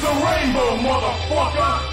the rainbow, motherfucker!